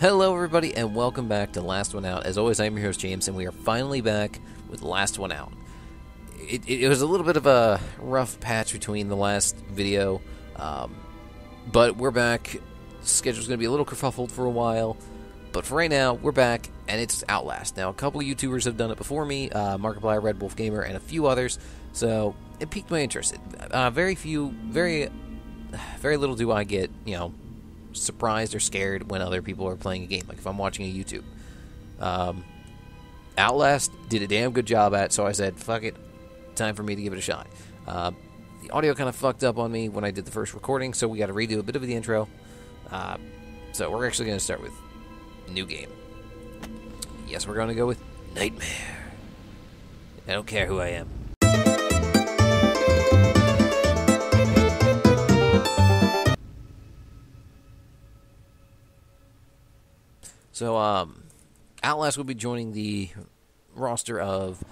Hello, everybody, and welcome back to Last One Out. As always, I'm your host, James, and we are finally back with Last One Out. It, it, it was a little bit of a rough patch between the last video, um, but we're back. Schedule's going to be a little kerfuffled for a while, but for right now, we're back, and it's Outlast. Now, a couple of YouTubers have done it before me uh, Markiplier, Red Wolf Gamer, and a few others, so it piqued my interest. Uh, very few, very, very little do I get, you know, surprised or scared when other people are playing a game. Like if I'm watching a YouTube. Um, Outlast did a damn good job at, so I said, "Fuck it, time for me to give it a shot." Uh, the audio kind of fucked up on me when I did the first recording, so we got to redo a bit of the intro. Uh, so we're actually going to start with new game. Yes, we're going to go with Nightmare. I don't care who I am. So, um, Outlast will be joining the roster of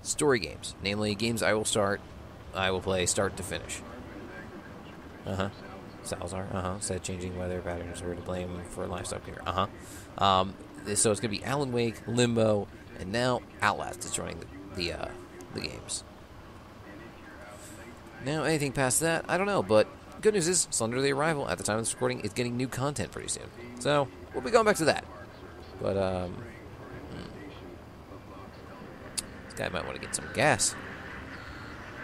story games, namely games I will start, I will play start to finish. Uh huh. Salazar. Uh huh. Said changing weather patterns are to blame for livestock here. Uh huh. Um, so it's gonna be Alan Wake, Limbo, and now Outlast is joining the the, uh, the games. Now anything past that, I don't know, but good news is Slender the Arrival at the time of this recording is getting new content pretty soon. So we'll be going back to that. But, um. This guy might want to get some gas.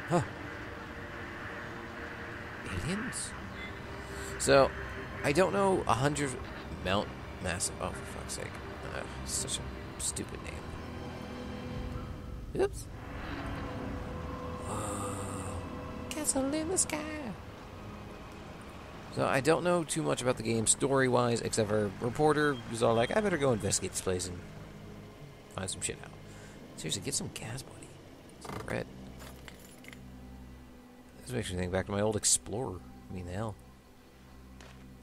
Huh. Aliens? So, I don't know a hundred. Mount Massive. Oh, for fuck's sake. Uh, such a stupid name. Oops. Castle in the sky. So I don't know too much about the game story-wise, except for reporter who's all like, "I better go investigate this place and find some shit out." Seriously, get some gas, buddy. Some red. This makes me think back to my old Explorer. I mean, hell.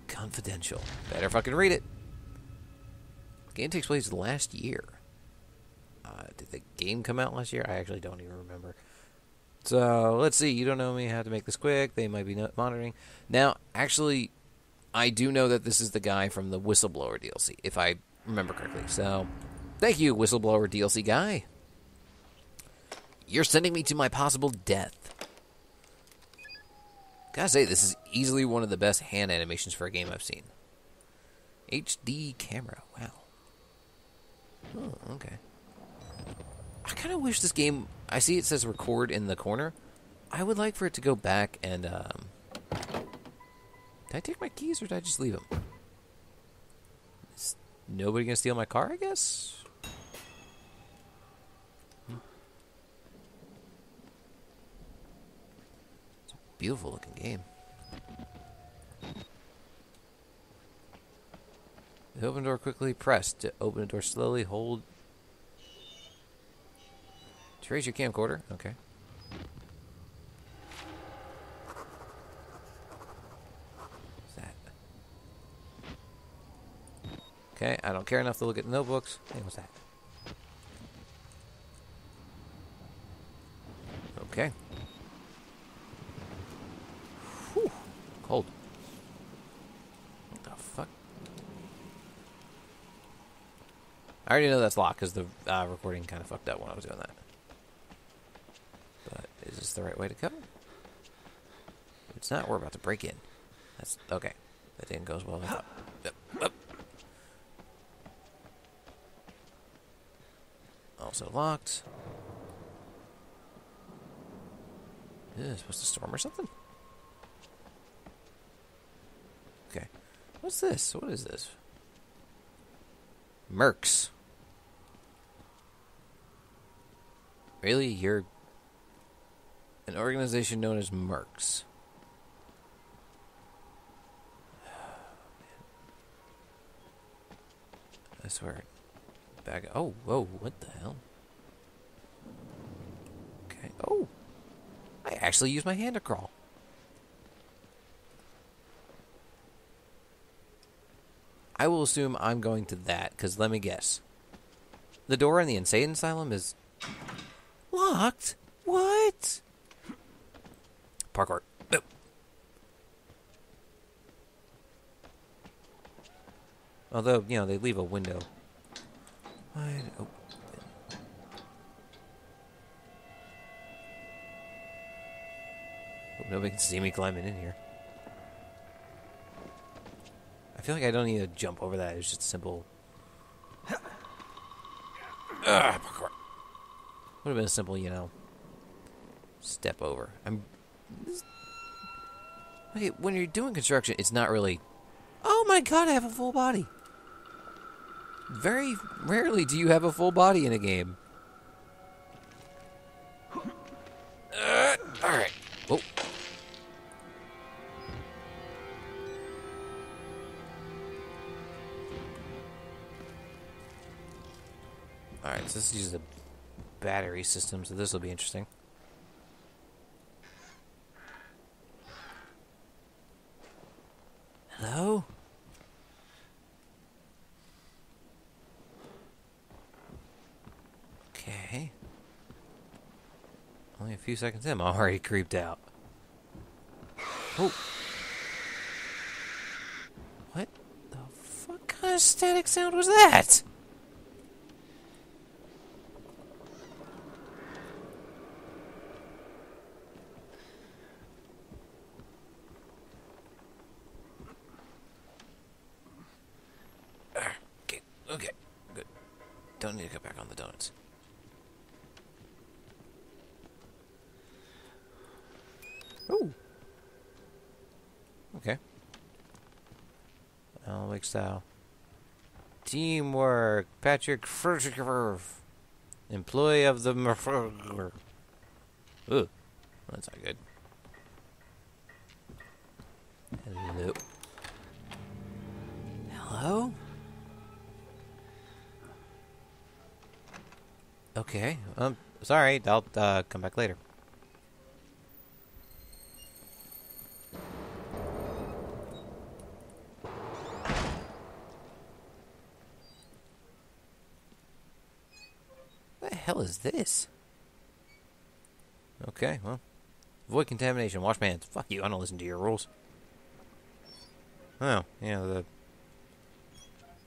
Confidential. Better fucking read it. The game takes place last year. Uh, did the game come out last year? I actually don't even remember. So let's see. You don't know me. How to make this quick? They might be monitoring. Now, actually, I do know that this is the guy from the Whistleblower DLC, if I remember correctly. So, thank you, Whistleblower DLC guy. You're sending me to my possible death. Gotta say, this is easily one of the best hand animations for a game I've seen. HD camera. Wow. Oh, okay. I kind of wish this game. I see it says record in the corner. I would like for it to go back and. Um, did I take my keys or did I just leave them? Is nobody gonna steal my car? I guess. It's a beautiful looking game. Open door quickly. Press to open the door slowly. Hold to raise your camcorder. Okay. What's that? Okay, I don't care enough to look at the notebooks. Hey, what's that? Okay. Whew. Cold. What the fuck? I already know that's locked because the uh, recording kind of fucked up when I was doing that. But is this the right way to go? It's not, we're about to break in. That's okay. That didn't go as well as I thought. Yep, yep. Also locked. Is it supposed to storm or something? Okay. What's this? What is this? Mercs. Really? You're an organization known as Mercs. Oh, I swear. Back. Oh, whoa, what the hell? Okay. Oh! I actually used my hand to crawl. I will assume I'm going to that, because let me guess. The door in the insane asylum is locked? What? Parkour. Although, you know, they leave a window. Wide open. Oh. Hope oh, nobody can see me climbing in here. I feel like I don't need to jump over that. It's just simple. Ah, Ugh, parkour. Would have been a simple, you know, step over. I'm. Okay, when you're doing construction, it's not really. Oh my god, I have a full body. Very rarely do you have a full body in a game. Uh, all right. Oh. All right, so this uses a battery system, so this will be interesting. Hello? Okay. Only a few seconds in, I'm already creeped out. Oh. What the fuck kind of static sound was that? Okay, okay, good. Don't need to go back on the donuts. Okay. Alex style. Teamwork. Patrick Furger. Employee of the Murfurger. Ooh. That's not good. Hello. Hello? Okay. Um, sorry. I'll uh, come back later. Hell is this? Okay, well. Avoid contamination. Wash my hands. Fuck you. I don't listen to your rules. Oh, yeah, the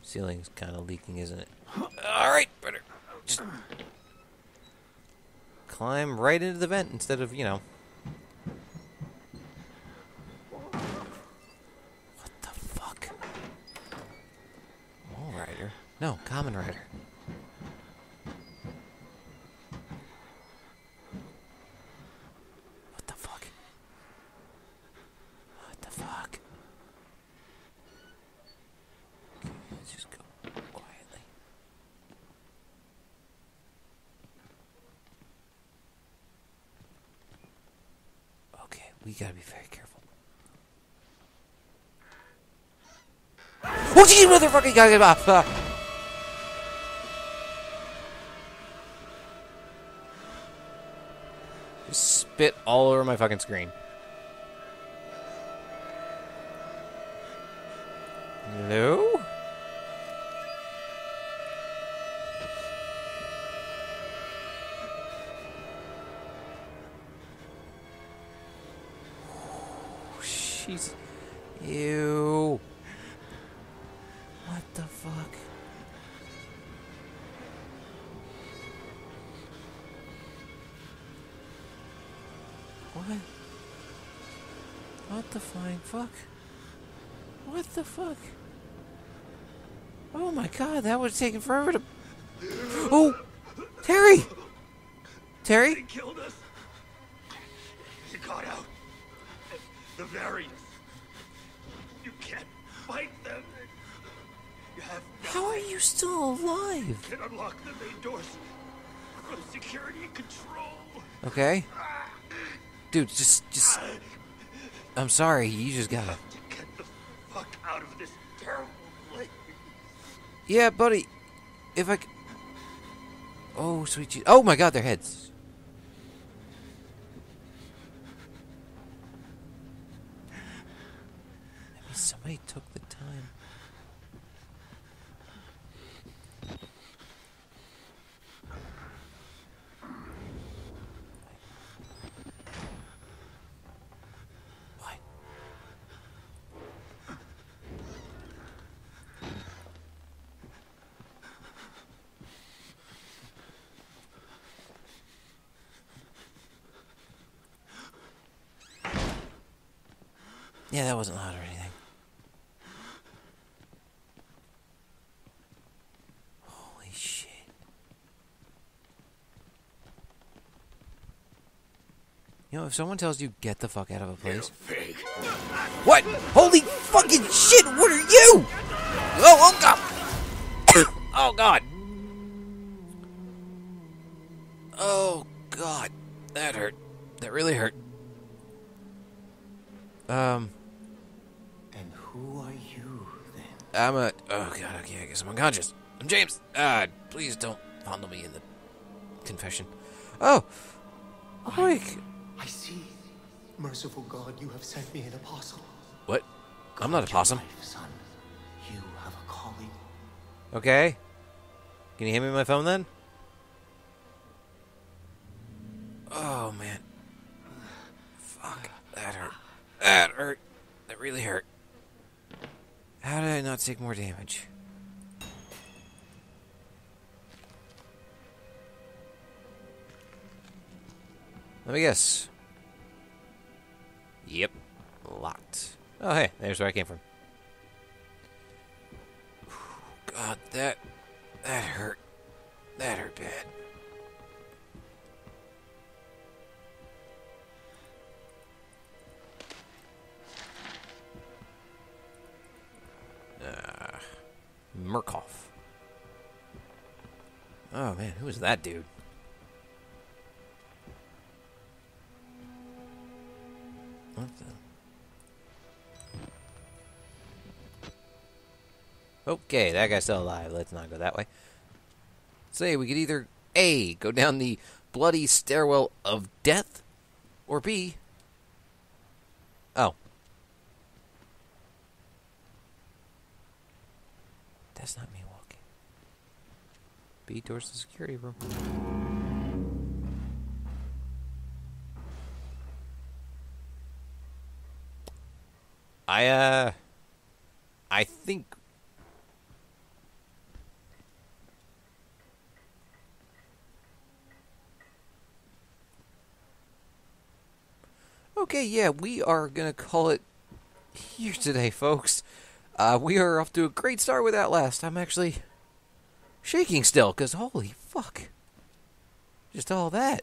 ceiling's kind of leaking, isn't it? Alright, better just climb right into the vent instead of, you know. What the fuck? Mole Rider? No, Common Rider. What the fuck? What the fuck? Okay, let's just go quietly. Okay, we gotta be very careful. Oh, geez, motherfucking off. Ah. Spit all over my fucking screen. Hello? She's. Ew. What the fuck? What? What the flying fuck? What the fuck? Oh my god, that would have taken forever to. Oh! Terry! Terry? They killed us. You got out. The variants. You can't fight them. You have no How are you still alive? can unlock the main doors security and control. Okay. Dude, just, just. I'm sorry, you just gotta. Get the fuck out of this terrible place. Yeah, buddy. If I. c- Oh, sweet Jesus. Oh my god, their heads. Somebody took the time. What? Yeah, that wasn't loud or anything. Holy shit. You know, if someone tells you get the fuck out of a place. What? Holy fucking shit! What are you? Oh, oh god! oh god! Oh god, that hurt. That really hurt. Um, I'm a. Oh god, okay, I guess I'm unconscious. I'm James. Ah, please don't fondle me in the confession. Oh, Mike. I see. Merciful God, you have sent me an apostle. What? I'm not a possum. life, son. You have a calling. Okay. Can you hand me my phone then? Oh man. Fuck. That hurt. That hurt. That really hurt. How did I not take more damage? Let me guess. Yep. Locked. Oh hey, there's where I came from. God, that that hurt. That hurt bad. Murkoff. Oh man, who is that dude? What the? Okay, that guy's still alive. Let's not go that way. Say, we could either A, go down the bloody stairwell of death, or B, oh. That's not me walking. B towards the security room. I, uh. I think Okay, yeah, we are gonna call it here today, folks. Uh, we are off to a great start with that last. I'm actually shaking still, because holy fuck. Just all that.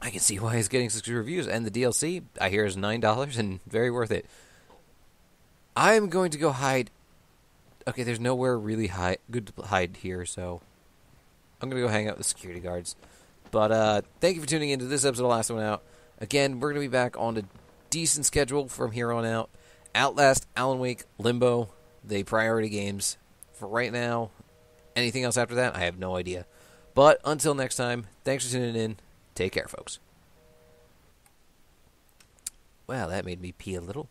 I can see why he's getting good reviews, and the DLC, I hear, is $9 and very worth it. I'm going to go hide. Okay, there's nowhere really hide, good to hide here, so I'm going to go hang out with the security guards. But uh, thank you for tuning in to this episode of Last One Out. Again, we're going to be back on a decent schedule from here on out. Outlast, Alan Wake, Limbo, the priority games. For right now, anything else after that, I have no idea. But until next time, thanks for tuning in. Take care, folks. Well, that made me pee a little.